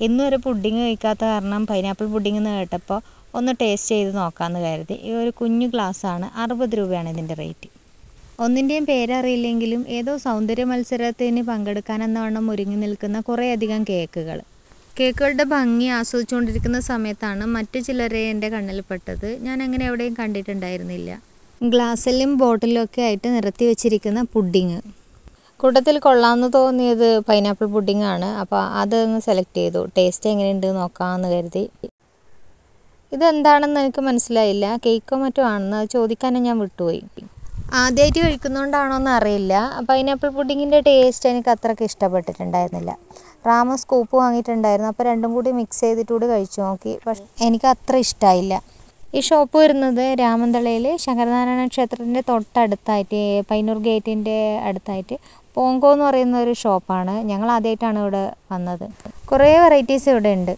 ഇന്നും ഒരു പുഡിങ് കഴിക്കാത്ത കാരണം പൈനാപ്പിൾ പുഡിംഗ് എന്ന് കേട്ടപ്പോൾ ഒന്ന് ടേസ്റ്റ് ചെയ്ത് നോക്കാമെന്ന് കരുതി. ഈ ഒരു കുഞ്ഞു ഗ്ലാസ്സാണ് അറുപത് രൂപയാണ് ഇതിന്റെ റേറ്റ് ഒന്നിന്റെയും പേരറിയില്ലെങ്കിലും ഏതോ സൗന്ദര്യ മത്സരത്തിന് പങ്കെടുക്കാനെന്നവണ്ണം ഒരുങ്ങി നിൽക്കുന്ന കുറേയധികം കേക്കുകൾ കേക്കുകളുടെ ഭംഗി ആസ്വദിച്ചുകൊണ്ടിരിക്കുന്ന സമയത്താണ് മറ്റു ചിലരെ എന്റെ കണ്ണിൽപ്പെട്ടത് ഞാൻ അങ്ങനെ എവിടെയും കണ്ടിട്ടുണ്ടായിരുന്നില്ല. ഗ്ലാസ്സിലും ബോട്ടിലും ഒക്കെ ആയിട്ട് നിരത്തി വെച്ചിരിക്കുന്ന പുഡിങ് കൂട്ടത്തിൽ കൊള്ളാമെന്ന് തോന്നിയത് പൈനാപ്പിൾ പുഡിംഗ് ആണ്. അപ്പോൾ അതൊന്ന് സെലക്ട് ചെയ്തു. ടേസ്റ്റ് എങ്ങനെയുണ്ട് നോക്കാമെന്ന് കരുതി. ഇതെന്താണെന്ന് എനിക്ക് മനസ്സിലായില്ല. കേക്കോ മറ്റോ ആണെന്ന് അത് ചോദിക്കാനും ഞാൻ വിട്ടുപോയി. ആദ്യമായിട്ട് കഴിക്കുന്നതുകൊണ്ടാണോ എന്ന് അറിയില്ല. പൈനാപ്പിൾ പുഡിങ്ങിന്റെ ടേസ്റ്റ് എനിക്ക് അത്രയ്ക്ക് ഇഷ്ടപ്പെട്ടിട്ടുണ്ടായിരുന്നില്ല. റാമ സ്കൂപ്പ് വാങ്ങിയിട്ടുണ്ടായിരുന്നു. അപ്പോൾ രണ്ടും കൂടി മിക്സ് ചെയ്തിട്ട് കൂടി കഴിച്ചു നോക്കി. പക്ഷെ എനിക്ക് അത്ര ഇഷ്ടമായില്ല ഈ ഷോപ്പ് വരുന്നത് രാമന്തളയിൽ ശങ്കരനാരായണ ക്ഷേത്രത്തിന്റെ തൊട്ടടുത്തായിട്ട് പൈനൂർ ഗേറ്റിന്റെ അടുത്തായിട്ട്. പോങ്കോ എന്ന് പറയുന്ന ഒരു ഷോപ്പാണ് ഞങ്ങൾ ആദ്യമായിട്ടാണ് ഇവിടെ വന്നത്. കുറേ വെറൈറ്റീസ് ഇവിടെ ഉണ്ട്.